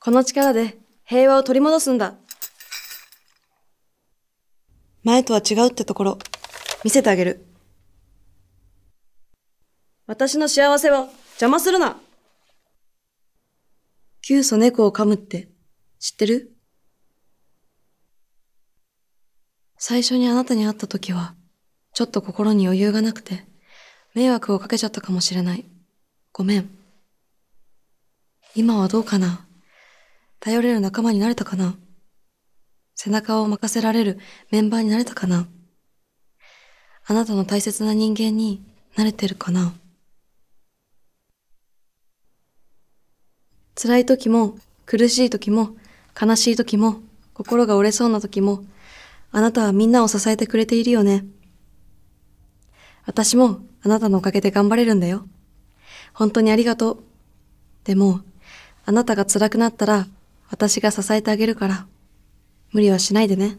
この力で平和を取り戻すんだ。前とは違うってところ、見せてあげる。私の幸せを邪魔するな急祖猫を噛むって知ってる？最初にあなたに会った時は、ちょっと心に余裕がなくて、迷惑をかけちゃったかもしれない。ごめん。今はどうかな？頼れる仲間になれたかな？背中を任せられるメンバーになれたかな？あなたの大切な人間になれてるかな？辛い時も苦しい時も悲しい時も心が折れそうな時もあなたはみんなを支えてくれているよね。私もあなたのおかげで頑張れるんだよ。本当にありがとう。でも、あなたが辛くなったら私が支えてあげるから、無理はしないでね。